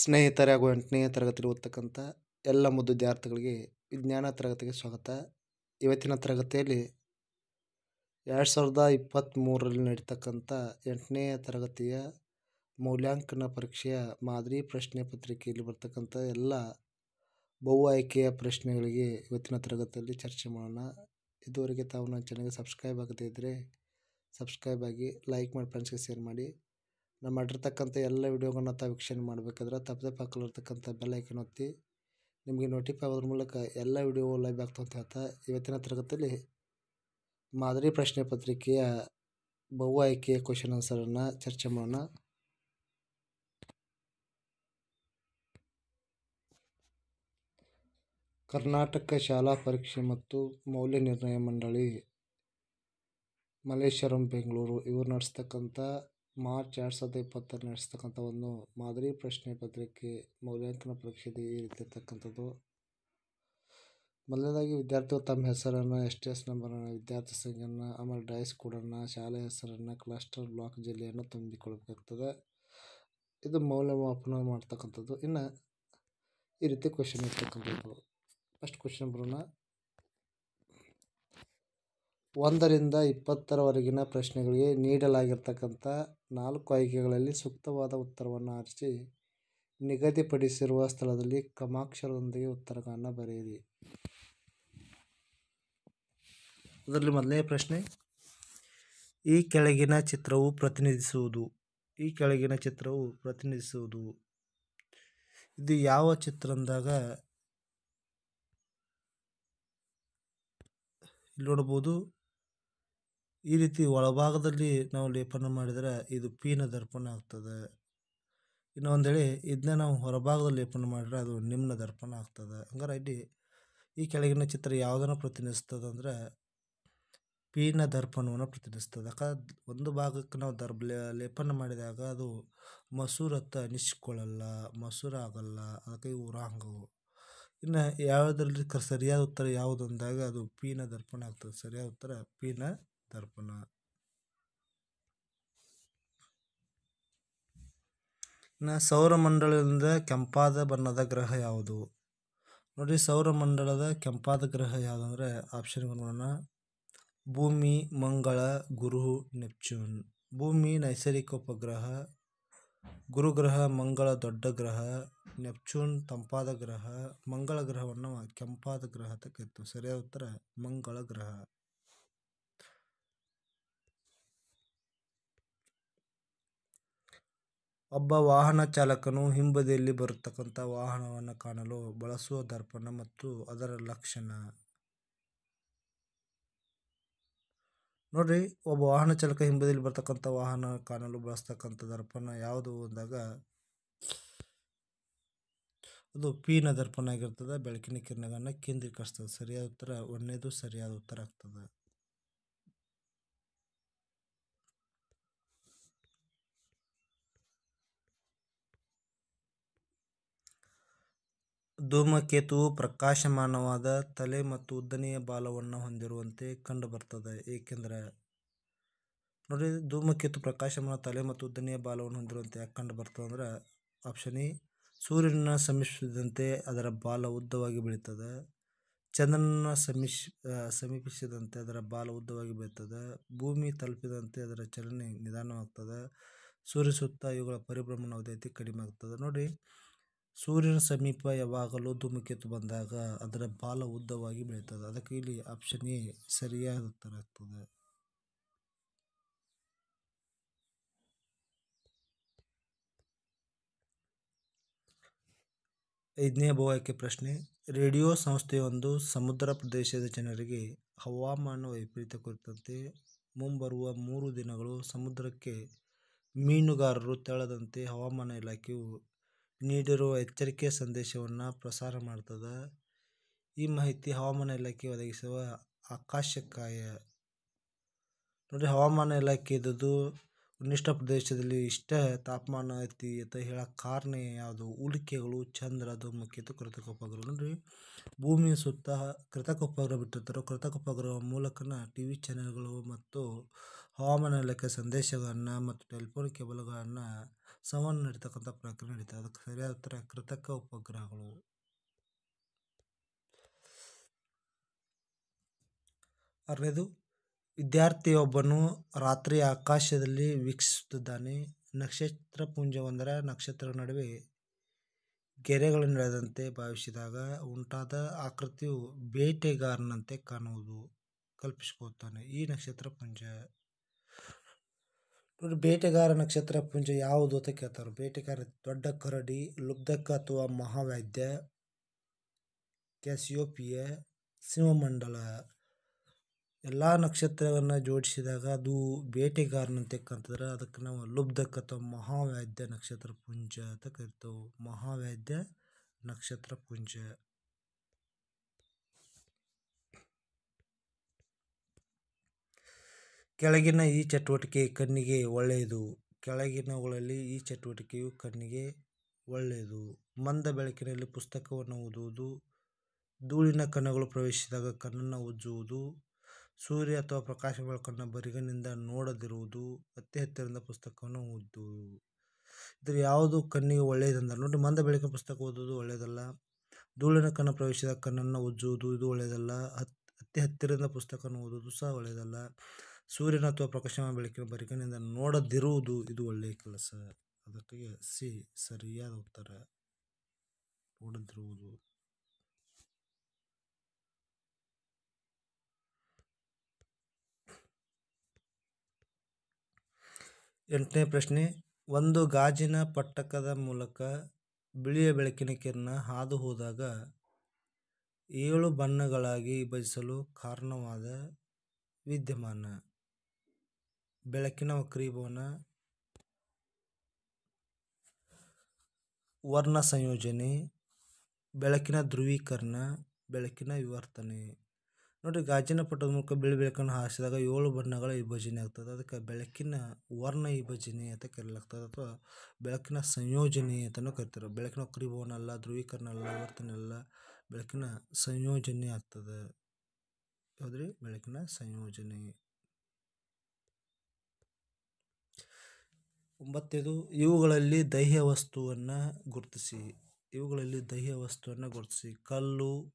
ಸ್ನೇಹಿತರೆ ಹಾಗೂ ಎಂಟನೇ ತರಗತಿಯಲ್ಲಿ ಓದ್ತಕ್ಕಂಥ ಎಲ್ಲ ಮುದ್ದು ವಿದ್ಯಾರ್ಥಿಗಳಿಗೆ ವಿಜ್ಞಾನ ತರಗತಿಗೆ ಸ್ವಾಗತ. ಇವತ್ತಿನ ತರಗತಿಯಲ್ಲಿ ಎರಡು ಸಾವಿರದ ಇಪ್ಪತ್ತ್ಮೂರರಲ್ಲಿ ನಡೀತಕ್ಕಂಥ ಎಂಟನೇ ತರಗತಿಯ ಮೌಲ್ಯಾಂಕನ ಪರೀಕ್ಷೆಯ ಮಾದರಿ ಪ್ರಶ್ನೆ ಪತ್ರಿಕೆಯಲ್ಲಿ ಬರ್ತಕ್ಕಂಥ ಎಲ್ಲ ಬಹು ಆಯ್ಕೆಯ ಪ್ರಶ್ನೆಗಳಿಗೆ ಇವತ್ತಿನ ತರಗತಿಯಲ್ಲಿ ಚರ್ಚೆ ಮಾಡೋಣ. ಇದುವರೆಗೆ ತಾವು ನನ್ನ ಚಾನಲ್ಗೆ ಸಬ್ಸ್ಕ್ರೈಬ್ ಆಗದೇ ಇದ್ದರೆ ಸಬ್ಸ್ಕ್ರೈಬ್ ಆಗಿ ಲೈಕ್ ಮಾಡಿ ಫ್ರೆಂಡ್ಸ್ಗೆ ಶೇರ್ ಮಾಡಿ. ನಾನು ಮಾಡಿರ್ತಕ್ಕಂಥ ಎಲ್ಲ ವೀಡಿಯೋಗಳನ್ನ ತಾವು ವೀಕ್ಷಣೆ ಮಾಡಬೇಕಾದ್ರೆ ತಪ್ಪದೆ ಪಕ್ಕದಲ್ಲಿರ್ತಕ್ಕಂಥ ಬೆಲ್ ಐಕನ್ ಒತ್ತಿ ನಿಮಗೆ ನೋಟಿಫೈ ಆಗೋದ್ರ ಮೂಲಕ ಎಲ್ಲ ವಿಡಿಯೋ ಲೈವ್ ಆಗ್ತಾವೆ ಅಂತ ಹೇಳ್ತಾ ಇವತ್ತಿನ ತರಗತಿಯಲ್ಲಿ ಮಾದರಿ ಪ್ರಶ್ನೆ ಪತ್ರಿಕೆಯ ಬಹು ಆಯ್ಕೆಯ ಕ್ವಶನ್ ಆನ್ಸರನ್ನು ಚರ್ಚೆ ಮಾಡೋಣ. ಕರ್ನಾಟಕ ಶಾಲಾ ಪರೀಕ್ಷೆ ಮತ್ತು ಮೌಲ್ಯ ನಿರ್ಣಯ ಮಂಡಳಿ ಮಲ್ಲೇಶ್ವರಂ, ಬೆಂಗಳೂರು ಇವರು ನಡೆಸ್ತಕ್ಕಂಥ ಮಾರ್ಚ್ ಎರಡು ಸಾವಿರದ ಇಪ್ಪತ್ತರಲ್ಲಿ ನಡೆಸ್ತಕ್ಕಂಥ ಒಂದು ಮಾದರಿ ಪ್ರಶ್ನೆ ಪತ್ರಿಕೆ ಮೌಲ್ಯಾಂಕನ ಪರೀಕ್ಷೆಯಲ್ಲಿ ಈ ರೀತಿ ಇರ್ತಕ್ಕಂಥದ್ದು. ಮೊದಲನೇದಾಗಿ, ವಿದ್ಯಾರ್ಥಿಗಳು ತಮ್ಮ ಹೆಸರನ್ನು ಎಸ್ ಟಿ ಎಸ್ ನಂಬರನ್ನು ವಿದ್ಯಾರ್ಥಿ ಸಂಖ್ಯೆಯನ್ನು, ಆಮೇಲೆ ಡ್ರೈಸ್ ಕೋಡನ್ನು ಶಾಲೆ ಹೆಸರನ್ನು ಕ್ಲಸ್ಟರ್ ಬ್ಲಾಕ್ ಜಿಲ್ಲೆಯನ್ನು ತುಂಬಿಕೊಳ್ಬೇಕಾಗ್ತದೆ ಇದು ಮೌಲ್ಯಮಾಪನ ಮಾಡ್ತಕ್ಕಂಥದ್ದು. ಇನ್ನು ಈ ರೀತಿ ಕ್ವಶನ್ ಇರ್ತಕ್ಕಂಥದ್ದು. ಫಸ್ಟ್ ಕ್ವಶನ್ ಬರೋಣ. ಒಂದರಿಂದ ಇಪ್ಪತ್ತರವರೆಗಿನ ಪ್ರಶ್ನೆಗಳಿಗೆ ನೀಡಲಾಗಿರ್ತಕ್ಕಂಥ ನಾಲ್ಕು ಆಯ್ಕೆಗಳಲ್ಲಿ ಸೂಕ್ತವಾದ ಉತ್ತರವನ್ನು ಆರಿಸಿ ನಿಗದಿಪಡಿಸಿರುವ ಸ್ಥಳದಲ್ಲಿ ಕಮಾಕ್ಷರದೊಂದಿಗೆ ಉತ್ತರಗಳನ್ನು ಬರೆಯಿರಿ. ಅದರಲ್ಲಿ ಮೊದಲನೇ ಪ್ರಶ್ನೆ. ಈ ಕೆಳಗಿನ ಚಿತ್ರವು ಪ್ರತಿನಿಧಿಸುವುದು. ಈ ಕೆಳಗಿನ ಚಿತ್ರವು ಪ್ರತಿನಿಧಿಸುವುದು. ಇದು ಯಾವ ಚಿತ್ರ ಅಂದಾಗ ಇಲ್ಲಿ ನೋಡ್ಬೋದು ಈ ರೀತಿ ಒಳಭಾಗದಲ್ಲಿ ನಾವು ಲೇಪನ ಮಾಡಿದರೆ ಇದು ಪೀನ ದರ್ಪಣ ಆಗ್ತದೆ. ಇನ್ನು ಒಂದು ವೇಳೆ ಇದನ್ನ ನಾವು ಹೊರಭಾಗದಲ್ಲಿ ಲೇಪನ ಮಾಡಿದ್ರೆ ಅದು ನಿಮ್ನ ದರ್ಪಣ ಆಗ್ತದೆ. ಹಂಗಾರೆ ಇಲ್ಲಿ ಈ ಕೆಳಗಿನ ಚಿತ್ರ ಯಾವುದನ್ನು ಪ್ರತಿನಿಧಿಸ್ತದೆ ಅಂದರೆ ಪೀನ ದರ್ಪಣವನ್ನು ಪ್ರತಿನಿಧಿಸ್ತದೆ. ಯಾಕಂದ್ರೆ ಒಂದು ಭಾಗಕ್ಕೆ ನಾವು ದರ್ಬ ಲೇಪನ ಮಾಡಿದಾಗ ಅದು ಮಸೂರತ್ತ ಅನಿಸಿಕೊಳ್ಳಲ್ಲ, ಮಸೂರ ಆಗಲ್ಲ, ಅದಕ್ಕೆ ಇವು ರಾಂಗವು ಇನ್ನು ಯಾವುದರಲ್ಲಿ ಸರಿಯಾದ ಉತ್ತರ ಯಾವುದು ಅಂದಾಗ ಅದು ಪೀನ ದರ್ಪಣ ಆಗ್ತದೆ. ಸರಿಯಾದ ಉತ್ತರ ಪೀನ ದರ್ಪಣ ಇನ್ನು ಸೌರಮಂಡಲದಿಂದ ಕೆಂಪಾದ ಬಣ್ಣದ ಗ್ರಹ ಯಾವುದು? ನೋಡಿ, ಸೌರಮಂಡಲದ ಕೆಂಪಾದ ಗ್ರಹ ಯಾವುದಂದ್ರೆ ಆಪ್ಷನ್ ನೋಡೋಣ ಭೂಮಿ, ಮಂಗಳ, ಗುರು, ನೆಪ್ಚೂನ್. ಭೂಮಿ ನೈಸರ್ಗಿಕ ಉಪಗ್ರಹ. ಗುರುಗ್ರಹ, ಮಂಗಳ ದೊಡ್ಡ ಗ್ರಹ. ನೆಪ್ಚೂನ್ ತಂಪಾದ ಗ್ರಹ. ಮಂಗಳ ಗ್ರಹವನ್ನು ಕೆಂಪಾದ ಗ್ರಹ ಅಂತ ಕರಿತೀವಿ. ಸರಿಯಾದ ಉತ್ತರ? ಮಂಗಳ ಗ್ರಹ. ಒಬ್ಬ ವಾಹನ ಚಾಲಕನು ಹಿಂಬದಿಯಲ್ಲಿ ಬರತಕ್ಕಂತ ವಾಹನವನ್ನು ಕಾಣಲು ಬಳಸುವ ದರ್ಪಣ ಮತ್ತು ಅದರ ಲಕ್ಷಣ. ನೋಡ್ರಿ, ಒಬ್ಬ ವಾಹನ ಚಾಲಕ ಹಿಂಬದಿಯಲ್ಲಿ ಬರ್ತಕ್ಕಂಥ ವಾಹನ ಕಾಣಲು ಬಳಸ್ತಕ್ಕಂಥ ದರ್ಪಣ ಯಾವುದು ಅಂದಾಗ, ಅದು ಪೀನ ದರ್ಪಣ ಆಗಿರ್ತದೆ, ಬೆಳಕಿನ ಕಿರಣಗಳನ್ನು ಕೇಂದ್ರೀಕರಿಸ್ತದೆ. ಸರಿಯಾದ ಉತ್ತರ ಒಂದನೇದು ಸರಿಯಾದ ಉತ್ತರ ಆಗ್ತದೆ. ಧೂಮಕೇತುವು ಪ್ರಕಾಶಮಾನವಾದ ತಲೆ ಮತ್ತು ಉದ್ದನೆಯ ಬಾಲವನ್ನು ಹೊಂದಿರುವಂತೆ ಕಂಡುಬರ್ತದೆ. ಏಕೆಂದರೆ, ನೋಡಿ, ಧೂಮಕೇತು ಪ್ರಕಾಶಮಾನ ತಲೆ ಮತ್ತು ಉದ್ದನೆಯ ಬಾಲವನ್ನು ಹೊಂದಿರುವಂತೆ ಯಾಕೆ ಕಂಡು ಬರ್ತದೆ ಅಂದ್ರೆ ಆಪ್ಷನ್ ಇ ಸೂರ್ಯನ ಸಮೀಪಿಸಿದಂತೆ ಅದರ ಬಾಲ ಉದ್ದವಾಗಿ ಬೆಳೀತದೆ ಚಂದ್ರನ ಸಮೀಶ್ ಸಮೀಪಿಸಿದಂತೆ ಅದರ ಬಾಲ ಉದ್ದವಾಗಿ ಬೆಳೀತದೆ ಭೂಮಿ ತಲುಪಿದಂತೆ ಅದರ ಚಲನೆ ನಿಧಾನವಾಗ್ತದೆ. ಸೂರ್ಯ ಸುತ್ತ ಇವುಗಳ ಪರಿಭ್ರಮಣ ಅವಧಿ ಕಡಿಮೆ ಆಗ್ತದೆ. ನೋಡಿ ಸೂರ್ಯನ ಸಮೀಪ ಯಾವಾಗಲೂ ಧೂಮಕೇತು ಬಂದಾಗ ಅದರ ಬಾಲ ಉದ್ದವಾಗಿ ಬೆಳೀತದೆ. ಅದಕ್ಕೆ ಇಲ್ಲಿ ಆಪ್ಷನ್ ಎ ಸರಿಯಾದ ಉತ್ತರ ಆಗ್ತದೆ. ಐದನೇ ಬಹು ಪ್ರಶ್ನೆ. ರೇಡಿಯೋ ಸಂಸ್ಥೆಯೊಂದು ಸಮುದ್ರ ಪ್ರದೇಶದ ಜನರಿಗೆ ಹವಾಮಾನ ವೈಪರೀತ್ಯ ಕುರಿತಂತೆ ಮುಂಬರುವ ಮೂರು ದಿನಗಳು ಸಮುದ್ರಕ್ಕೆ ಮೀನುಗಾರರು ತೆರಳದಂತೆ ಹವಾಮಾನ ಇಲಾಖೆಯು ನೀಡಿರುವ ಎಚ್ಚರಿಕೆ ಸಂದೇಶವನ್ನು ಪ್ರಸಾರ ಮಾಡ್ತದೆ. ಈ ಮಾಹಿತಿ ಹವಾಮಾನ ಇಲಾಖೆ ಒದಗಿಸುವ ಆಕಾಶಕಾಯ ನೋಡಿ, ಹವಾಮಾನ ಇಲಾಖೆ ಇದ್ದದ್ದು ನಿರ್ದಿಷ್ಟ ಪ್ರದೇಶದಲ್ಲಿ ಇಷ್ಟ ತಾಪಮಾನ ಐತಿ ಅಂತ ಹೇಳಕ್ಕೆ ಕಾರಣ ಯಾವುದು? ಉಲ್ಕೆಗಳು, ಚಂದ್ರ ಧೂಮಕೇತು ಕೃತಕ ಉಪಗ್ರಹ ನೋಡಿರಿ ಭೂಮಿಯ ಸುತ್ತ ಕೃತಕ ಉಪಗ್ರಹ ಬಿಟ್ಟಿರ್ತಾರೆ ಕೃತಕ ಉಪಗ್ರಹ ಮೂಲಕನ ಟಿ ವಿ ಚಾನೆಲ್ಗಳು ಮತ್ತು ಹವಾಮಾನ ಇಲಾಖೆ ಸಂದೇಶಗಳನ್ನು ಮತ್ತು ಟೆಲಿಫೋನ್ ಕೇಬಲ್ಗಳನ್ನು ಸಂವಹನ ನಡೀತಕ್ಕಂಥ ಪ್ರಕ್ರಿಯೆ ನಡೀತದೆ ಅದಕ್ಕೆ ಸರಿಯಾದ ಉತ್ತರ ಕೃತಕ ಉಪಗ್ರಹಗಳು. ಆರನೇದು ವಿದ್ಯಾರ್ಥಿಯೊಬ್ಬನು ರಾತ್ರಿ ಆಕಾಶದಲ್ಲಿ ವೀಕ್ಷಿಸುತ್ತಿದ್ದಾನೆ. ನಕ್ಷತ್ರ ಪುಂಜವೊಂದರ ನಕ್ಷತ್ರಗಳ ನಡುವೆ ಗೆರೆಗಳು ನಡೆದಂತೆ ಭಾವಿಸಿದಾಗ ಉಂಟಾದ ಆಕೃತಿಯು ಬೇಟೆಗಾರನಂತೆ ಕಾಣುವುದು ಕಲ್ಪಿಸಿಕೊಳ್ಳುತ್ತಾನೆ ಈ ನಕ್ಷತ್ರ ಪುಂಜ ಬೇಟೆಗಾರ ನಕ್ಷತ್ರ ಪುಂಜ ಯಾವುದು ಅಂತ ಕೇಳ್ತಾರೆ. ಬೇಟೆಗಾರ ದೊಡ್ಡ ಕರಡಿ, ಲುಬ್ಧಕ ಅಥವಾ ಮಹಾವಾದ್ಯ ಕ್ಯಾಸಿಯೋಪಿಯ, ಸಿಂಹಮಂಡಲ, ಎಲ್ಲ ನಕ್ಷತ್ರವನ್ನು ಜೋಡಿಸಿದಾಗ ಅದು ಬೇಟೆಗಾರನಂತೆ ಕಾಣ್ತದ್ರೆ ಅದಕ್ಕೆ ನಾವು ಲುಬ್ಧಕ ಅಥವಾ ಮಹಾವಾದ್ಯ ನಕ್ಷತ್ರ ಪುಂಜ ಅಂತ ಕರಿತೇವೆ. ಮಹಾವಾದ್ಯ ನಕ್ಷತ್ರ ಪುಂಜ. ಕೆಳಗಿನ ಈ ಚಟುವಟಿಕೆ ಕಣ್ಣಿಗೆ ಒಳ್ಳೆಯದು. ಕೆಳಗಿನವುಗಳಲ್ಲಿ ಈ ಚಟುವಟಿಕೆಯು ಕಣ್ಣಿಗೆ ಒಳ್ಳೆಯದು. ಮಂದ ಬೆಳಕಿನಲ್ಲಿ ಪುಸ್ತಕವನ್ನು ಓದುವುದು, ಧೂಳಿನ ಕಣಗಳು ಪ್ರವೇಶಿಸಿದಾಗ ಕಣ್ಣನ್ನು ಉಜ್ಜುವುದು, ಸೂರ್ಯ ಅಥವಾ ಪ್ರಕಾಶ ಬೆಳಕನ್ನು ಬರಿಗಿನಿಂದ ನೋಡದಿರುವುದು, ಅತಿ ಹತ್ತಿರದಿಂದ ಪುಸ್ತಕವನ್ನು ಓದುವುದು. ಇದರ ಯಾವುದು ಕಣ್ಣಿಗೆ ಒಳ್ಳೆಯದಂದ ನೋಡಿ ಮಂದ ಬೆಳಕಿನ ಪುಸ್ತಕ ಓದುವುದು ಒಳ್ಳೆಯದಲ್ಲ, ಧೂಳಿನ ಕಣ ಪ್ರವೇಶಿಸಿದಾಗ ಕಣ್ಣನ್ನು ಉಜ್ಜುವುದು ಇದು ಒಳ್ಳೆಯದಲ್ಲ ಹತ್ ಅತಿ ಹತ್ತಿರದಿಂದ ಪುಸ್ತಕವನ್ನು ಓದುವುದು ಸಹ ಒಳ್ಳೆಯದಲ್ಲ. ಸೂರ್ಯನ ಅಥವಾ ಪ್ರಕಾಶಮಾನ ಬೆಳಕಿನ ಬರಿಕಿನಿಂದ ನೋಡದಿರುವುದು ಇದು ಒಳ್ಳೆಯ ಕೆಲಸ. ಅದಕ್ಕೆ ಸಿ, ಸರಿಯಾದ ಉತ್ತರ ನೋಡದಿರುವುದು ಎಂಟನೇ ಪ್ರಶ್ನೆ, ಒಂದು ಗಾಜಿನ ಪಟ್ಟಕದ ಮೂಲಕ ಬಿಳಿಯ ಬೆಳಕಿನ ಕಿರಣ ಹಾದು ಹೋದಾಗ ಏಳು ಬಣ್ಣಗಳಾಗಿ ವಿಭಜಿಸಲು ಕಾರಣವಾದ ವಿದ್ಯಮಾನ. ಬೆಳಕಿನ ವಕ್ರೀಭವನ ವರ್ಣ ಸಂಯೋಜನೆ, ಬೆಳಕಿನ ಧ್ರುವೀಕರಣ, ಬೆಳಕಿನ ವಿವರ್ತನೆ. ನೋಡಿ ಗಾಜಿನ ಪಟ್ಟದ ಮೂಲಕ ಬಿಳಿ ಬೆಳಕನ್ನು ಹಾರಿಸಿದಾಗ ಏಳು ಬಣ್ಣಗಳ ವಿಭಜನೆ ಆಗ್ತದೆ. ಅದಕ್ಕೆ ಬೆಳಕಿನ ವರ್ಣ ವಿಭಜನೆ ಅಂತ ಕರೆಯಲಾಗ್ತದೆ ಅಥವಾ ಬೆಳಕಿನ ಸಂಯೋಜನೆ ಅಂತಲೂ ಕರಿತಾರೆ. ಬೆಳಕಿನ ವಕ್ರೀಭವನ ಅಲ್ಲ, ಧ್ರುವೀಕರಣ ಅಲ್ಲ, ವಿವರ್ತನೆ ಅಲ್ಲ, ಬೆಳಕಿನ ಸಂಯೋಜನೆ ಆಗ್ತದೆ. ಹೌದ್ರಿ? ಬೆಳಕಿನ ಸಂಯೋಜನೆ. ಒಂಬತ್ತನೇದು ಇವುಗಳಲ್ಲಿ ದಹ್ಯ ವಸ್ತುವನ್ನು ಗುರುತಿಸಿ. ಇವುಗಳಲ್ಲಿ ದಹ್ಯ ವಸ್ತುವನ್ನು ಗುರುತಿಸಿ. ಕಲ್ಲು,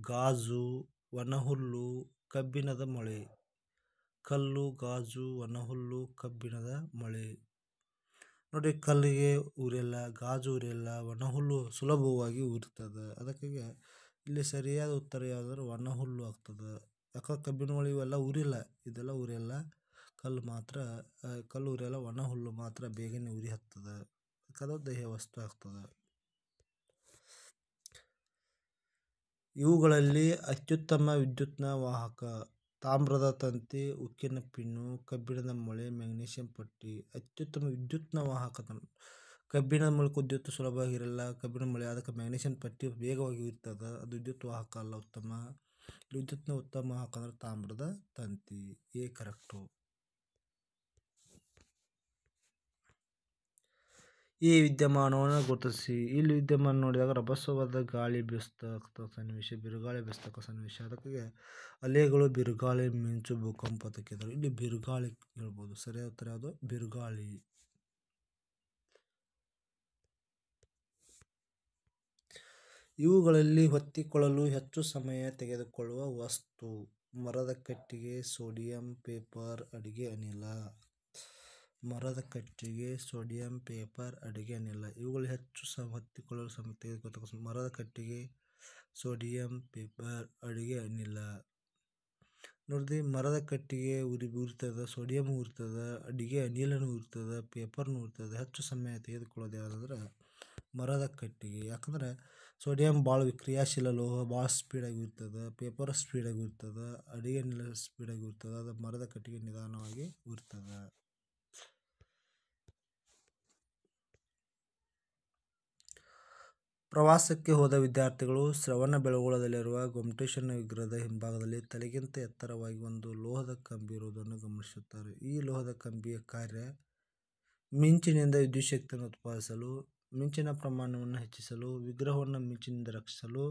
ಗಾಜು ಒಣಹುಲ್ಲು ಕಬ್ಬಿಣದ ಮೊಳೆ. ಕಲ್ಲು, ಗಾಜು ಒಣಹುಲ್ಲು ಕಬ್ಬಿಣದ ಮೊಳೆ. ನೋಡಿ, ಕಲ್ಲಿಗೆ ಉರಿಯಲ್ಲ ಗಾಜು ಉರಿಯಲ್ಲ ಒಣಹುಲ್ಲು ಸುಲಭವಾಗಿ ಉರಿತದೆ ಅದಕ್ಕಾಗಿ ಇಲ್ಲಿ ಸರಿಯಾದ ಉತ್ತರ ಯಾವುದಂದ್ರೆ ಒಣಹುಲ್ಲು ಆಗ್ತದೆ. ಯಾಕೆ ಕಬ್ಬಿಣ ಮೊಳೆ ಇವೆಲ್ಲ ಉರಿಲ್ಲ ಇದೆಲ್ಲ ಉರಿಯಲ್ಲ ಕಲ್ಲು ಮಾತ್ರ ಕಲ್ಲು ಉರಿಯಲ್ಲ ಒಣ ಹುಲ್ಲು ಮಾತ್ರ ಬೇಗನೆ ಉರಿ ಹತ್ತದ ದೇಹ ವಸ್ತು ಆಗ್ತದೆ. ಇವುಗಳಲ್ಲಿ ಅತ್ಯುತ್ತಮ ವಿದ್ಯುತ್ನ ವಾಹಕ, ತಾಮ್ರದ ತಂತಿ, ಉಕ್ಕಿನ ಪಿನ್ನು, ಕಬ್ಬಿಣದ ಮೊಳೆ, ಮೆಗ್ನೀಷಿಯಂ ಪಟ್ಟಿ, ಅತ್ಯುತ್ತಮ ವಿದ್ಯುತ್ನ ವಾಹಕ ಕಬ್ಬಿಣದ ಮೂಲಕ ವಿದ್ಯುತ್ ಸುಲಭವಾಗಿರಲ್ಲ ಕಬ್ಬಿಣ ಮೊಳೆ ಅದಕ್ಕೆ ಮೆಗ್ನೀಷಿಯಂ ಪಟ್ಟಿ ವೇಗವಾಗಿ ಇರ್ತದೆ ಅದು ವಿದ್ಯುತ್ ವಾಹಕ ಅಲ್ಲ, ಉತ್ತಮ. ವಿದ್ಯುತ್ನ ಉತ್ತಮ ವಾಹಕ ಅಂದ್ರೆ ತಾಮ್ರದ ತಂತಿ, ಎ ಕರೆಕ್ಟು ಈ ವಿದ್ಯಮಾನವನ್ನು ಗುರುತಿಸಿ. ಇಲ್ಲಿ ವಿದ್ಯಮಾನ ನೋಡಿದಾಗ ರಭಸವಾದ ಗಾಳಿ ಬೀಸ್ತಕ್ಕ ಸನ್ನಿವೇಶ, ಬಿರುಗಾಳಿ ಬೀಸ್ತಕ್ಕ ಸನ್ನಿವೇಶ ಅದಕ್ಕೆ ಅಲೆಗಳು ಬಿರುಗಾಳಿ ಮಿಂಚು ಭೂಕಂಪ ಅಂತ ಕೇಳಿದ್ರು ಇಲ್ಲಿ ಬಿರುಗಾಳಿ ಹೇಳ್ಬೋದು. ಸರಿಯಾದ ಥರ ಯಾವುದು? ಬಿರುಗಾಳಿ. ಇವುಗಳಲ್ಲಿ ಹೊತ್ತಿಕೊಳ್ಳಲು ಹೆಚ್ಚು ಸಮಯ ತೆಗೆದುಕೊಳ್ಳುವ ವಸ್ತು ಮರದ ಕಟ್ಟಿಗೆ, ಸೋಡಿಯಂ, ಪೇಪರ್, ಅಡಿಗೆ, ಅನಿಲ. ಮರದ ಕಟ್ಟಿಗೆ, ಸೋಡಿಯಂ, ಪೇಪರ್, ಅಡುಗೆ, ಅನಿಲ ಇವುಗಳು ಹೆಚ್ಚು ಸಮ ಹೊತ್ತಿಕೊಳ್ಳಲು ಮರದ ಕಟ್ಟಿಗೆ, ಸೋಡಿಯಂ, ಪೇಪರ್, ಅಡುಗೆ, ಅನಿಲ. ನೋಡಿದ್ರಿ, ಮರದ ಕಟ್ಟಿಗೆ ಉರಿ, ಉರ್ತದ, ಸೋಡಿಯಂ ಉರ್ತದ, ಅಡಿಗೆ, ಅನಿಲನೂ ಉರ್ತದ, ಪೇಪರ್ನು ಉರಿತದ, ಹೆಚ್ಚು ಸಮಯ ತೆಗೆದುಕೊಳ್ಳೋದು ಯಾವುದಂದ್ರೆ ಮರದ ಕಟ್ಟಿಗೆ. ಯಾಕಂದ್ರೆ ಸೋಡಿಯಂ ಭಾಳ ವಿಕ್ರಿಯಾಶೀಲ ಲೋಹ, ಭಾಳ ಸ್ಪೀಡಾಗಿ ಉರ್ತದ, ಪೇಪರ್ ಸ್ಪೀಡಾಗಿ ಉರ್ತದ, ಅಡುಗೆ, ಅನಿಲ ಸ್ಪೀಡಾಗಿ ಉರಿತದೆ, ಅದು ಮರದ ಕಟ್ಟಿಗೆ ನಿಧಾನವಾಗಿ ಉರಿತದೆ. ಪ್ರವಾಸಕ್ಕೆ ಹೋದ ವಿದ್ಯಾರ್ಥಿಗಳು ಶ್ರವಣಬೆಳಗೊಳದಲ್ಲಿರುವ ಗೊಮ್ಟೇಶ್ವರನ ವಿಗ್ರಹದ ಹಿಂಭಾಗದಲ್ಲಿ ತಲೆಗಿಂತ ಎತ್ತರವಾಗಿ ಒಂದು ಲೋಹದ ಕಂಬಿ ಇರುವುದನ್ನು ಗಮನಿಸುತ್ತಾರೆ. ಈ ಲೋಹದ ಕಂಬಿಯ ಕಾರ್ಯ ಮಿಂಚಿನಿಂದ ವಿದ್ಯುತ್ ಶಕ್ತಿಯನ್ನು ಉತ್ಪಾದಿಸಲು, ಮಿಂಚಿನ ಪ್ರಮಾಣವನ್ನು ಹೆಚ್ಚಿಸಲು, ವಿಗ್ರಹವನ್ನು ಮಿಂಚಿನಿಂದ ರಕ್ಷಿಸಲು,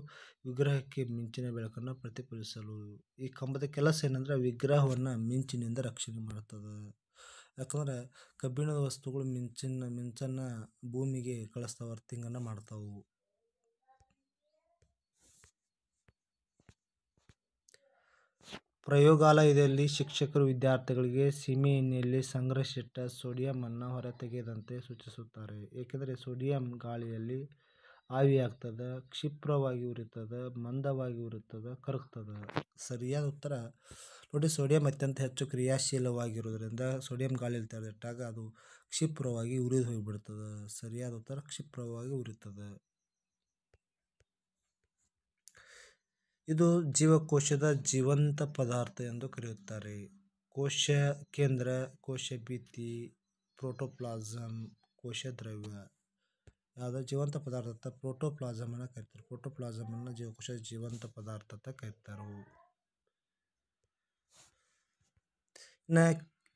ವಿಗ್ರಹಕ್ಕೆ ಮಿಂಚಿನ ಬೆಳಕನ್ನು ಪ್ರತಿಫಲಿಸಲು. ಈ ಕಂಬದ ಕೆಲಸ ಏನಂದ್ರೆ ವಿಗ್ರಹವನ್ನು ಮಿಂಚಿನಿಂದ ರಕ್ಷಣೆ ಮಾಡ್ತದೆ ಯಾಕಂದ್ರೆ ಕಬ್ಬಿಣದ ವಸ್ತುಗಳು ಮಿಂಚಿನ, ಮಿಂಚನ್ನು ಭೂಮಿಗೆ ಕಳಿಸ್ತಾವ ಅರ್ಥಿಂಗನ್ನು ಮಾಡ್ತಾವು. ಪ್ರಯೋಗಾಲಯದಲ್ಲಿ ಶಿಕ್ಷಕರು ವಿದ್ಯಾರ್ಥಿಗಳಿಗೆ ಸೀಮೆಎಣ್ಣೆಯಲ್ಲಿ ಸಂಗ್ರಹಿಸಿಟ್ಟ ಸೋಡಿಯಂನ್ನು ಹೊರತೆಗೆಯದಂತೆ ಸೂಚಿಸುತ್ತಾರೆ. ಏಕೆಂದರೆ ಸೋಡಿಯಂ ಗಾಳಿಯಲ್ಲಿ ಆವಿಯಾಗ್ತದೆ, ಕ್ಷಿಪ್ರವಾಗಿ ಉರಿತದೆ, ಮಂದವಾಗಿ ಉರಿತದೆ, ಕರಗ್ತದೆ. ಸರಿಯಾದ ಉತ್ತರ, ನೋಡಿ ಸೋಡಿಯಂ ಅತ್ಯಂತ ಹೆಚ್ಚು ಕ್ರಿಯಾಶೀಲವಾಗಿರುವುದರಿಂದ ಸೋಡಿಯಂ ಗಾಳಿಯಲ್ಲಿ ತೆರೆದಿಟ್ಟಾಗ ಅದು ಕ್ಷಿಪ್ರವಾಗಿ ಉರಿದು ಹೋಗಿಬಿಡ್ತದೆ. ಸರಿಯಾದ ಉತ್ತರ, ಕ್ಷಿಪ್ರವಾಗಿ ಉರಿತದೆ. ಇದು ಜೀವಕೋಶದ ಜೀವಂತ ಪದಾರ್ಥ ಎಂದು ಕರೆಯುತ್ತಾರೆ. ಕೋಶ ಕೇಂದ್ರ, ಕೋಶ ಭಿತ್ತಿ ಪ್ರೋಟೋಪ್ಲಾಸಮ್ ಕೋಶ ದ್ರವ್ಯ. ಯಾವುದೋ ಜೀವಂತ ಪದಾರ್ಥ ಅಂತ ಪ್ರೋಟೋಪ್ಲಾಸಮನ್ನು ಪ್ರೋಟೋಪ್ಲಾಸಮ್ ಪ್ರೋಟೋಪ್ಲಾಸಮನ್ನು ಜೀವಕೋಶ ಜೀವಂತ ಪದಾರ್ಥ ಅಂತ ಕರೀತಾರೆ. ಇನ್ನು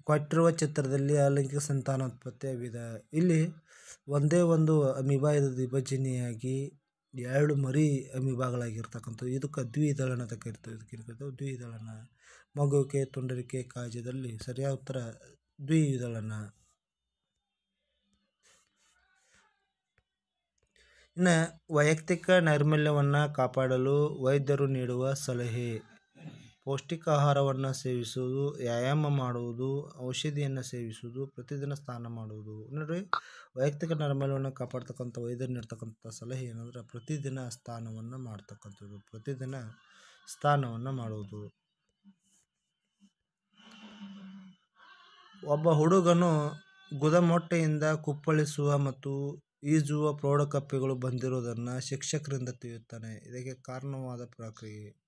ಕೊಟ್ಟಿರುವ ಚಿತ್ರದಲ್ಲಿ ಅಲೈಂಗಿಕ ಸಂತಾನೋತ್ಪತ್ತಿಯ ವಿಧ ಇಲ್ಲಿ ಒಂದೇ ಒಂದು ಅಮೀಬಾ ವಿಭಜನೆಯಾಗಿ ಎರಡು ಮರಿ ವಿಭಾಗಗಳಾಗಿರ್ತಕ್ಕಂಥವು ಇದಕ್ಕೆ ದ್ವಿದಳನ ಅಂತ ಕರಿತೀವಿ ಇದಕ್ಕೆ ದ್ವಿದಳನ ಮಗುವಿಕೆ ತುಂಡರಿಕೆ ಕಾಜದಲ್ಲಿ ಸರಿಯಾದ ಉತ್ತರ ದ್ವಿದಳನ. ಇನ್ನು ವೈಯಕ್ತಿಕ ನೈರ್ಮಲ್ಯವನ್ನು ಕಾಪಾಡಲು ವೈದ್ಯರು ನೀಡುವ ಸಲಹೆ. ಪೌಷ್ಟಿಕ ಆಹಾರವನ್ನು ಸೇವಿಸುವುದು, ವ್ಯಾಯಾಮ ಮಾಡುವುದು, ಔಷಧಿಯನ್ನು ಸೇವಿಸುವುದು, ಪ್ರತಿದಿನ ಸ್ನಾನ ಮಾಡುವುದು. ನೋಡ್ರಿ, ವೈಯಕ್ತಿಕ ನೈರ್ಮಲ್ಯವನ್ನು ಕಾಪಾಡ್ತಕ್ಕಂಥ ವೈದ್ಯರು ನೀಡ್ತಕ್ಕಂಥ ಸಲಹೆ ಏನಂದ್ರೆ ಪ್ರತಿದಿನ ಸ್ನಾನವನ್ನು ಮಾಡ್ತಕ್ಕಂಥದ್ದು, ಪ್ರತಿದಿನ ಸ್ನಾನವನ್ನು ಮಾಡುವುದು. ಒಬ್ಬ ಹುಡುಗನು ಗುದಮೊಟ್ಟೆಯಿಂದ ಕುಪ್ಪಳಿಸುವ ಮತ್ತು ಈಜುವ ಪ್ರೌಢಕಪ್ಪೆಗಳು ಬಂದಿರುವುದನ್ನು ಶಿಕ್ಷಕರಿಂದ ತಿಳಿಯುತ್ತಾನೆ. ಇದಕ್ಕೆ ಕಾರಣವಾದ ಪ್ರಕ್ರಿಯೆ.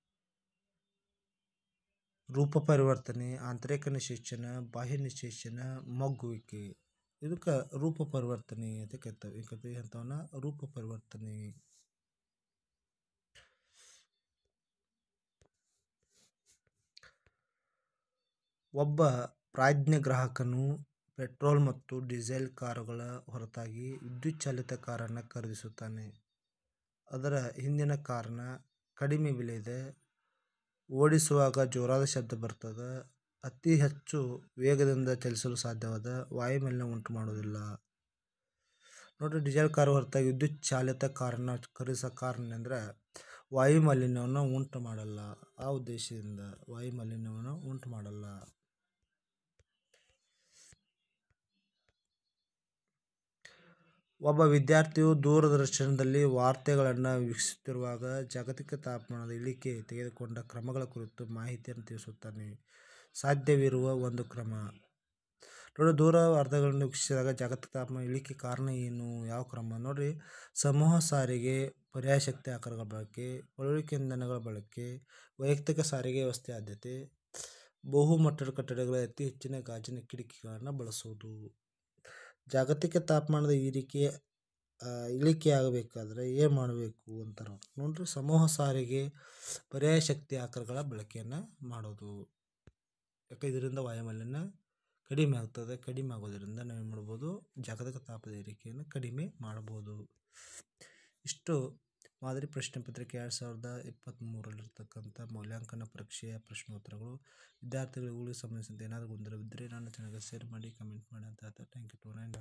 ರೂಪ ಪರಿವರ್ತನೆ, ಆಂತರಿಕ ನಿಶೇಚನ, ಬಾಹ್ಯ ನಿಶೇಚನ, ಮಗ್ಗುವಿಕೆ. ಇದಕ್ಕೆ ರೂಪ ಪರಿವರ್ತನೆ ಅಂತ ಕರಿತೇವೆ. ಕತೆ ಅಂಥವನ್ನ ರೂಪ ಪರಿವರ್ತನೆ. ಒಬ್ಬ ಪ್ರಾಜ್ಞ ಗ್ರಾಹಕನು ಪೆಟ್ರೋಲ್ ಮತ್ತು ಡೀಸೆಲ್ ಕಾರುಗಳ ಹೊರತಾಗಿ ವಿದ್ಯುತ್ ಚಾಲಿತ ಕಾರನ್ನು ಖರೀದಿಸುತ್ತಾನೆ. ಅದರ ಹಿಂದಿನ ಕಾರಣ ಕಡಿಮೆ ಬೆಲೆ ಇದೆ. ಓಡಿಸುವಾಗ ಜೋರಾದ ಶಬ್ದ ಬರ್ತದೆ, ಅತಿ ಹೆಚ್ಚು ವೇಗದಿಂದ ಚಲಿಸಲು ಸಾಧ್ಯವಾದ ವಾಯುಮಾಲಿನ್ಯ ಉಂಟು ಮಾಡುವುದಿಲ್ಲ. ನೋಡಿರಿ ಡೀಸೆಲ್ ಕಾರು ಹೊರತಾಗಿ ವಿದ್ಯುತ್ ಚಾಲಿತ ಕಾರನ್ನು ಖರೀದಿಸೋ ಕಾರಣ ಅಂದರೆ ವಾಯುಮಾಲಿನ್ಯವನ್ನು ಉಂಟು ಮಾಡಲ್ಲ. ಆ ಉದ್ದೇಶದಿಂದ ವಾಯುಮಾಲಿನ್ಯವನ್ನು ಉಂಟು ಮಾಡಲ್ಲ. ಒಬ್ಬ ವಿದ್ಯಾರ್ಥಿಯು ದೂರದರ್ಶನದಲ್ಲಿ ವಾರ್ತೆಗಳನ್ನು ವೀಕ್ಷಿಸುತ್ತಿರುವಾಗ ಜಾಗತಿಕ ತಾಪಮಾನದ ಇಳಿಕೆ ತೆಗೆದುಕೊಂಡ ಕ್ರಮಗಳ ಕುರಿತು ಮಾಹಿತಿಯನ್ನು ತಿಳಿಸುತ್ತಾನೆ. ಸಾಧ್ಯವಿರುವ ಒಂದು ಕ್ರಮ. ನೋಡಿ, ದೂರ ವಾರ್ತೆಗಳನ್ನು ವೀಕ್ಷಿಸಿದಾಗ ಜಾಗತಿಕ ತಾಪಮಾನ ಇಳಿಕೆ ಕಾರಣ ಏನು? ಯಾವ ಕ್ರಮ? ನೋಡಿರಿ ಸಮೂಹ ಸಾರಿಗೆ, ಪರ್ಯಾಯ ಶಕ್ತಿ ಆಕಾರಗಳ ಬಳಕೆ ಪಳವಳಿಕೆ ಇಂಧನಗಳ ಬಳಕೆ, ವೈಯಕ್ತಿಕ ಸಾರಿಗೆ ವ್ಯವಸ್ಥೆ ಆದ್ಯತೆ, ಬಹುಮಟ್ಟದ ಕಟ್ಟಡಗಳ ಅತಿ ಹೆಚ್ಚಿನ ಗಾಜಿನ ಕಿಟಕಿಗಳನ್ನು ಬಳಸುವುದು. ಜಾಗತಿಕ ತಾಪಮಾನದ ಏರಿಕೆ ಇಳಿಕೆ ಆಗಬೇಕಾದ್ರೆ ಏನು ಮಾಡಬೇಕು ಅಂತಾರೆ ನೋಡ್ರಿ ಸಮೂಹ ಸಾರಿಗೆ ಪರ್ಯಾಯ ಶಕ್ತಿ ಆಕರಗಳ ಬಳಕೆಯನ್ನು ಮಾಡೋದು. ಯಾಕೆ ಇದರಿಂದ ವಾಯುಮಾಲಿನ್ಯ ಕಡಿಮೆ ಆಗ್ತದೆ, ಕಡಿಮೆ ಆಗೋದರಿಂದ ನಾವೇನು ಮಾಡ್ಬೋದು? ಜಾಗತಿಕ ತಾಪದ ಏರಿಕೆಯನ್ನು ಕಡಿಮೆ ಮಾಡ್ಬೋದು. ಇಷ್ಟು ಮಾದರಿ ಪ್ರಶ್ನೆ ಪತ್ರಿಕೆ ಎರಡು ಸಾವಿರದ ಇಪ್ಪತ್ತ್ಮೂರಲ್ಲಿರ್ತಕ್ಕಂಥ ಮೌಲ್ಯಾಂಕನ ಪರೀಕ್ಷೆಯ ಪ್ರಶ್ನೋತ್ತರಗಳು. ವಿದ್ಯಾರ್ಥಿಗಳಿಗೆ ಸಂಬಂಧಿಸಿದಂತೆ ಏನಾದರೂ ಗೊಂದಲವಿದ್ದರೆ ನನ್ನ ಚಾನಲ್ಗೆ ಶೇರ್ ಮಾಡಿ ಕಮೆಂಟ್ ಮಾಡಿ ಅಂತ ಹೇಳ್ತಾ ಥ್ಯಾಂಕ್ ಯು ಟು ಆಲ್